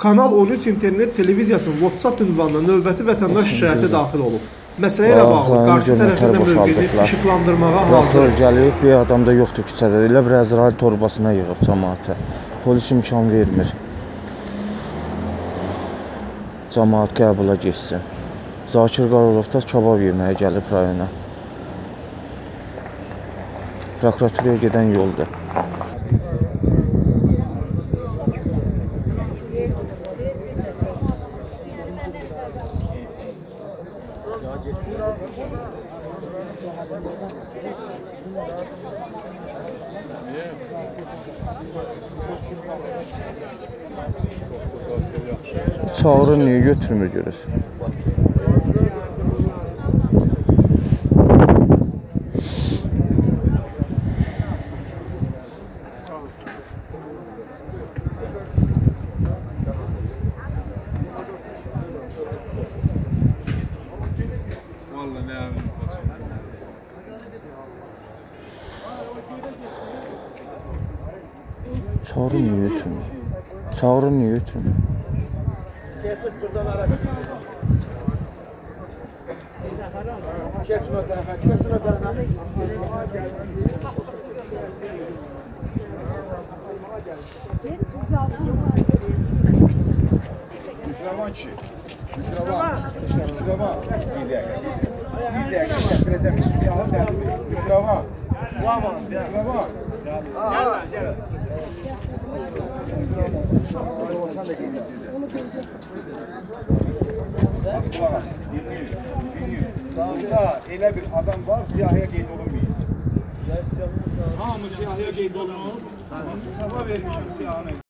Kanal 13 internet televiziyasının WhatsApp ünvanına növbəti vətəndaş şikayəti daxil olub. Məsələ ilə bağlı qarşı tərəfində cürmətləri mövqeyini işıqlandırmağa hazır. gəlib, bir adam da yoxdur küçədə. Elə bir Əzrail torbasına yığıb cəmaatı. Polis imkan vermir. Cəmaat qəbula getsin. Zakir Qarolov da kabab yeməyə gəlib rayona. Prokuraturaya gedən yoldur. Çağrı niyə götürmür? Yapayım paçam. Çağrı niyə götürmür? Çağrı niyə götürmür? Keçin o tərəfə, keçin o tərəfə. Müşravan kişi. Müşravan. Müşravan. Bir dakika. Bir dakika getireceğim. Siyahı derdim. Müşravan. Müşravan. Bak, dinliyor, dinliyor. Sağda elə bir adam var, siyahıya qeyd olunmuyor. Hamı siyahıya qeyd olunur. Sabah vermişim siyahını.